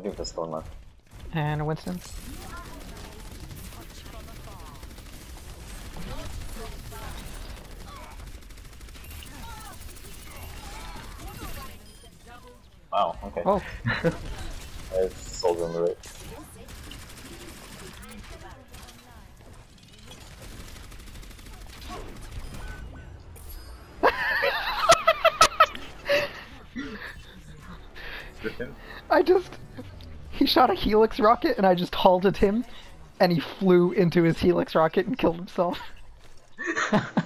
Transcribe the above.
think there's Storm left. And Winston. Wow, okay. Oh, There's Soldier on the right. I just. He shot a Helix rocket and I just halted him, and he flew into his Helix rocket and killed himself.